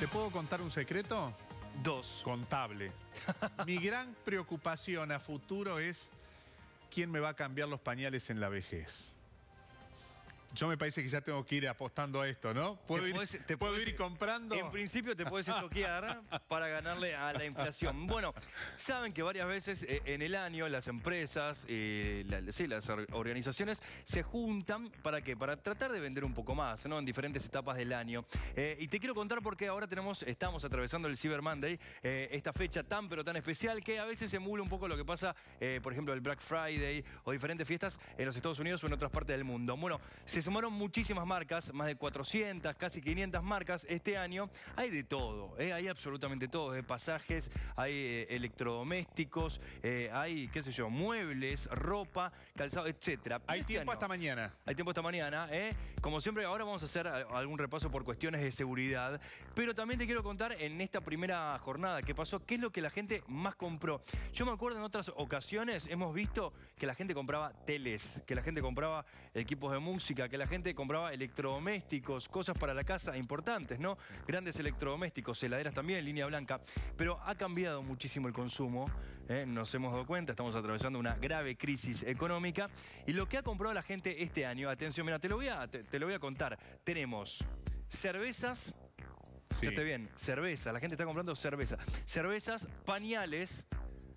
¿Te puedo contar un secreto? Dos. Contable. Mi gran preocupación a futuro es quién me va a cambiar los pañales en la vejez. Yo me parece que ya tengo que ir apostando a esto, ¿no? ¿Puedo, Te ir, podés- te ¿puedo podés- ir comprando? En principio te puedes estoquear para ganarle a la inflación. Bueno, saben que varias veces eh, en el año las empresas, eh, la- sí, las or- organizaciones se juntan para qué? Para tratar de vender un poco más, ¿no? En diferentes etapas del año. Eh, y te quiero contar porque ahora tenemos, estamos atravesando el Cyber Monday, eh, esta fecha tan pero tan especial que a veces emula un poco lo que pasa, por ejemplo, el Black Friday o diferentes fiestas en los Estados Unidos o en otras partes del mundo. Bueno, se sumaron muchísimas marcas, más de 400, casi 500 marcas este año. Hay de todo, ¿eh? hay absolutamente todo, de pasajes, hay eh, electrodomésticos, eh, hay, qué sé yo, muebles, ropa, calzado, etc. Hay tiempo hasta mañana. Hay tiempo hasta mañana. Como siempre, ahora vamos a hacer algún repaso por cuestiones de seguridad, pero también te quiero contar en esta primera jornada que pasó, qué es lo que la gente más compró. Yo me acuerdo en otras ocasiones, hemos visto que la gente compraba teles, que la gente compraba equipos de música, que la gente compraba electrodomésticos, cosas para la casa importantes, ¿no? Grandes electrodomésticos, heladeras también, línea blanca, pero ha cambiado muchísimo el consumo, ¿eh? nos hemos dado cuenta, estamos atravesando una grave crisis económica y lo que ha comprado la gente este año, atención, mira, te lo voy a, te, te lo voy a contar, tenemos cervezas, Sí. esté bien, cerveza, la gente está comprando cerveza, cervezas, pañales,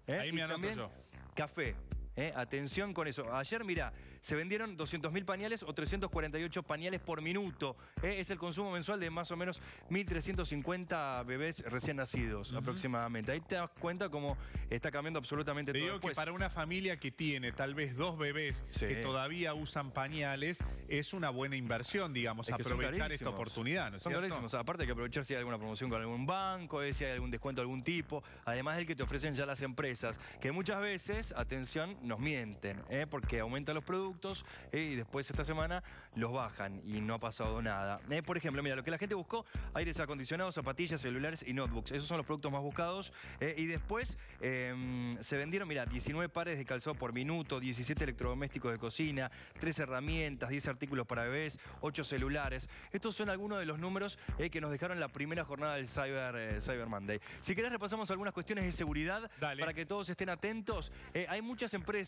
¿eh? Ahí me y anoto también yo. café. ¿Eh? Atención con eso. Ayer, mira, se vendieron 200.000 pañales o 348 pañales por minuto. ¿eh? Es el consumo mensual de más o menos 1.350 bebés recién nacidos aproximadamente. Ahí te das cuenta cómo está cambiando absolutamente Te todo. digo que para una familia que tiene tal vez dos bebés Sí. que todavía usan pañales, es una buena inversión, digamos, Es que son aprovechar esta oportunidad, ¿no es Son cierto? carísimos. Aparte hay que aprovechar si hay alguna promoción con algún banco, eh, si hay algún descuento de algún tipo. Además del que te ofrecen ya las empresas, que muchas veces, atención, nos mienten, eh, porque aumentan los productos eh, y después esta semana los bajan y no ha pasado nada. Eh, por ejemplo, mira, lo que la gente buscó, aires acondicionados, zapatillas, celulares y notebooks. Esos son los productos más buscados. y después eh, se vendieron, mira, 19 pares de calzado por minuto, 17 electrodomésticos de cocina, 3 herramientas, 10 artículos para bebés, 8 celulares. Estos son algunos de los números que nos dejaron la primera jornada del Cyber, Cyber Monday. Si querés repasamos algunas cuestiones de seguridad Dale. para que todos estén atentos. Hay muchas empresas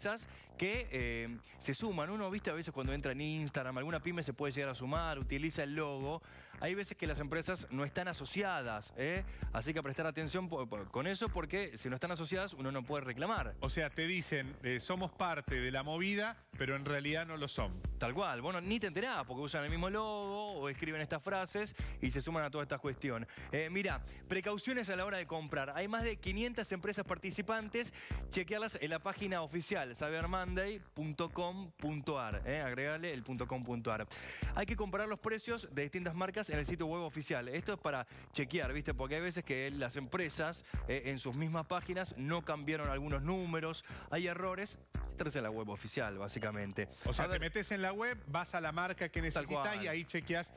que eh, se suman. Uno, viste, a veces cuando entra en Instagram, alguna pyme se puede llegar a sumar, utiliza el logo. Hay veces que las empresas no están asociadas, ¿eh? así que prestar atención con eso porque si no están asociadas uno no puede reclamar. O sea, te dicen, eh, somos parte de la movida, pero en realidad no lo son. Tal cual, bueno, ni te enterás porque usan el mismo logo o escriben estas frases y se suman a toda esta cuestión. Eh, mira, precauciones a la hora de comprar. Hay más de 500 empresas participantes. Chequearlas en la página oficial cybermonday.com.ar. Eh, agregale el .com.ar. Hay que comparar los precios de distintas marcas en el sitio web oficial. Esto es para chequear, ¿viste? Porque hay veces que las empresas eh, en sus mismas páginas no cambiaron algunos números, hay errores. Entras en la web oficial, básicamente. O sea, A te ver, metes en la web, vas a la marca que necesitas y ahí chequeas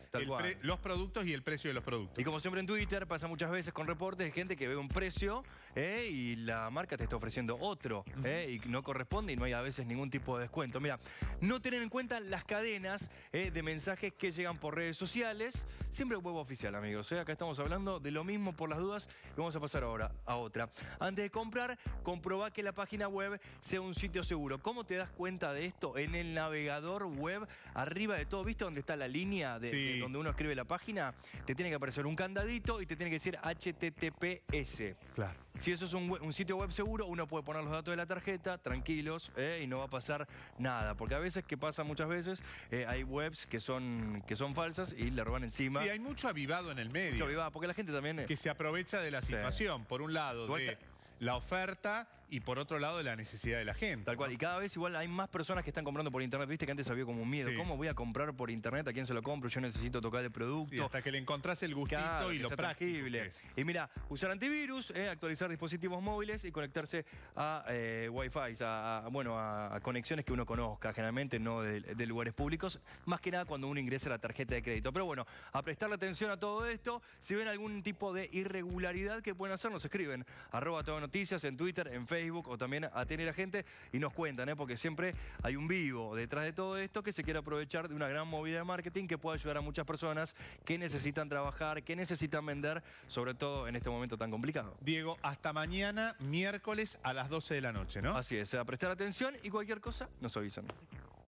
los productos y el precio de los productos. Y como siempre en Twitter pasa muchas veces con reportes de gente que ve un precio eh, y la marca te está ofreciendo otro eh, y no corresponde y no hay a veces ningún tipo de descuento. Mira, no tener en cuenta las cadenas eh, de mensajes que llegan por redes sociales. Siempre web oficial, amigos. Acá estamos hablando de lo mismo por las dudas y vamos a pasar ahora a otra. Antes de comprar, comprobar que la página web sea un sitio seguro. ¿Cómo te das cuenta de esto? En el navegador web, arriba de todo, ¿viste dónde está la línea de, Sí. de donde uno escribe la página? Te tiene que aparecer un candadito y te tiene que decir HTTPS. Claro. Si eso es un, sitio web seguro, uno puede poner los datos de la tarjeta, tranquilos, eh, y no va a pasar nada. Porque a veces, que pasa muchas veces, eh, hay webs que son, que son falsas y le roban encima. Sí, hay mucho avivado en el medio. Mucho avivada, porque la gente también... eh, que se aprovecha de la situación, por un lado Igual de que- la oferta y por otro lado de la necesidad de la gente. Tal cual. Y cada vez igual hay más personas que están comprando por internet. Viste que antes había como un miedo. Sí. ¿Cómo voy a comprar por internet? ¿A quién se lo compro? Yo necesito tocar el producto. Sí, hasta que le encontrás el gustito Claro, y lo tangible. Y mira, usar antivirus, eh, actualizar dispositivos móviles y conectarse a eh, Wi-Fi, a, a- bueno, a, a conexiones que uno conozca, generalmente no de, de lugares públicos, más que nada cuando uno ingresa la tarjeta de crédito. Pero bueno, a prestarle atención a todo esto, si ven algún tipo de irregularidad que pueden hacer, nos escriben. Arroba todo noticias en Twitter, en Facebook. Facebook o también atiende a la gente y nos cuentan, ¿eh? porque siempre hay un vivo detrás de todo esto que se quiere aprovechar de una gran movida de marketing que puede ayudar a muchas personas que necesitan trabajar, que necesitan vender, sobre todo en este momento tan complicado. Diego, hasta mañana, miércoles a las 12 de la noche, ¿no? Así es, a prestar atención y cualquier cosa nos avisan.